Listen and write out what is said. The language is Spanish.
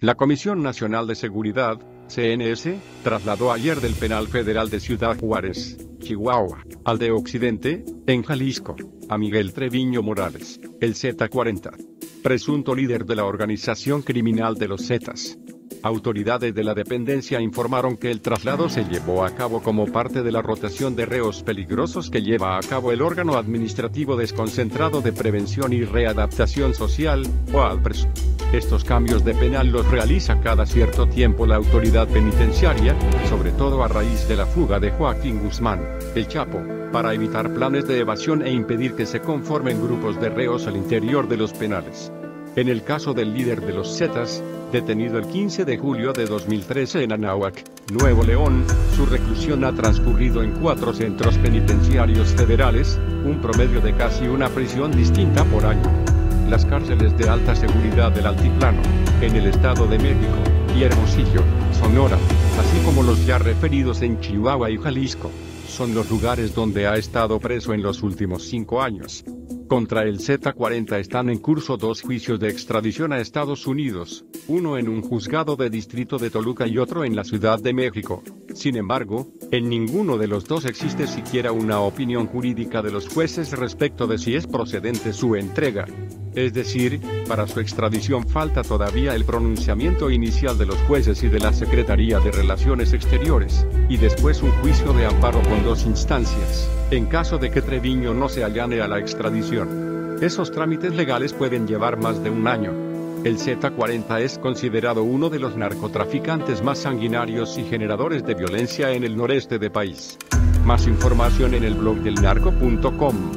La Comisión Nacional de Seguridad, CNS, trasladó ayer del Penal Federal de Ciudad Juárez, Chihuahua, al de Occidente, en Jalisco, a Miguel Treviño Morales, el Z40, presunto líder de la organización criminal de los Zetas. Autoridades de la dependencia informaron que el traslado se llevó a cabo como parte de la rotación de reos peligrosos que lleva a cabo el órgano administrativo desconcentrado de prevención y readaptación social, o ALPRES. Estos cambios de penal los realiza cada cierto tiempo la autoridad penitenciaria, sobre todo a raíz de la fuga de Joaquín Guzmán, el Chapo, para evitar planes de evasión e impedir que se conformen grupos de reos al interior de los penales. En el caso del líder de los Zetas, detenido el 15 de julio de 2013 en Anáhuac, Nuevo León, su reclusión ha transcurrido en cuatro centros penitenciarios federales, un promedio de casi una prisión distinta por año las cárceles de alta seguridad del Altiplano, en el Estado de México, y Hermosillo, Sonora, así como los ya referidos en Chihuahua y Jalisco, son los lugares donde ha estado preso en los últimos cinco años. Contra el Z40 están en curso dos juicios de extradición a Estados Unidos, uno en un juzgado de distrito de Toluca y otro en la Ciudad de México. Sin embargo, en ninguno de los dos existe siquiera una opinión jurídica de los jueces respecto de si es procedente su entrega. Es decir, para su extradición falta todavía el pronunciamiento inicial de los jueces y de la Secretaría de Relaciones Exteriores, y después un juicio de amparo con dos instancias, en caso de que Treviño no se allane a la extradición. Esos trámites legales pueden llevar más de un año. El Z40 es considerado uno de los narcotraficantes más sanguinarios y generadores de violencia en el noreste del país. Más información en el blog del narco.com.